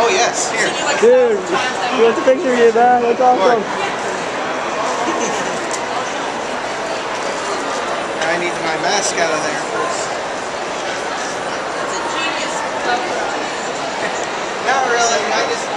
Oh, yes, here. Dude, we have to picture you, man. That's awesome. I need my mask out of there first. Not really. I just